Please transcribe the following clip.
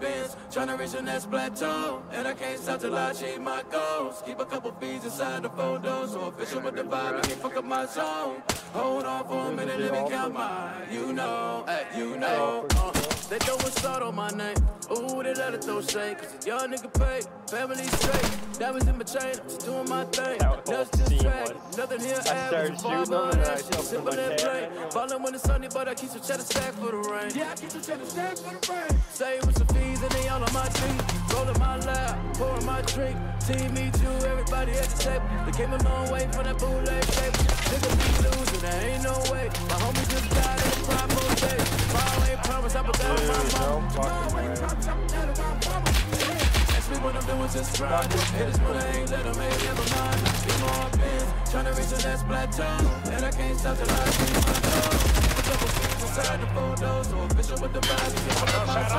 bins, tryna reach the next plateau. And I can't stop till I achieve my goals. Keep a couple fees inside the photos, so official with the vibe, I can't fuck up my zone. Hold on for a minute, let me count mine. You know, you know. Uh, they throw a salt on my name. Ooh, they let it throw shade. Cause a young nigga paid, family straight. Diamonds in my chain, I'm just doing my thing. That whole That's just scene track. was- Nothing here I started average. Far shooting them more and I Simple in my and chair. plain. Ballin' when it's sunny, but I keep some cheddar stack for the rain. Yeah, I keep the cheddar stack for the rain. Save with some fees and they all on my feet. Rolling my lap, pouring my drink. Team me too, everybody at the table. They came a long way from that bootleg shape. Nigga be losing, there ain't no way. My homie just died in the prime of day. Ain't promised, I forgot Dude, my no mom. fucking way. Ask me what I'm doing, just grind. Haters wanna hate, let them hate, never mind. More bins, tryna reach the next plateau. And I can't stop till I see my goal. Feet inside the so official with the vibe.